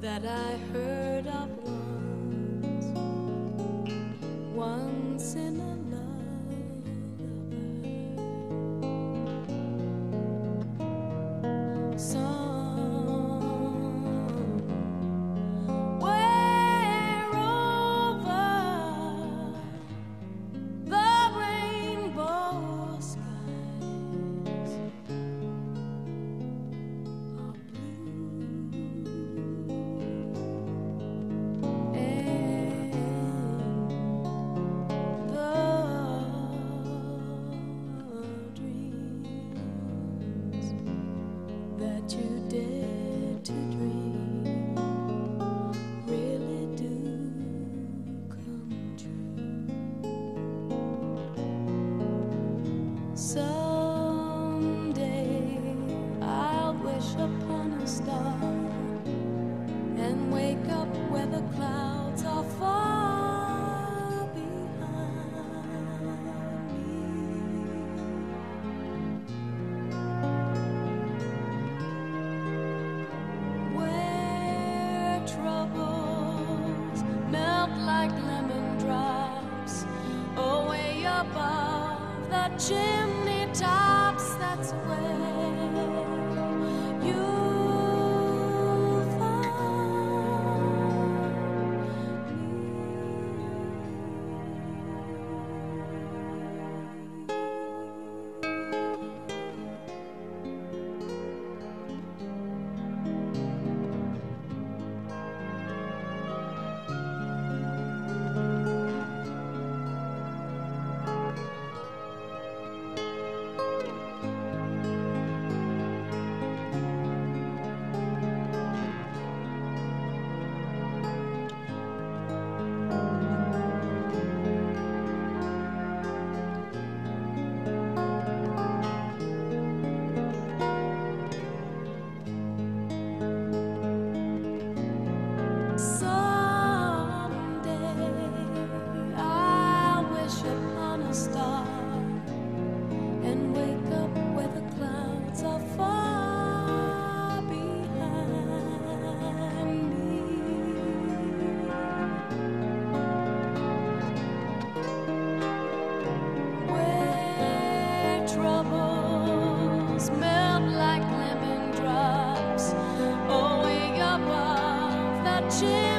that I heard. That you dare to dream really do come true. Someday I'll wish upon a star chimney tops, that's where you shit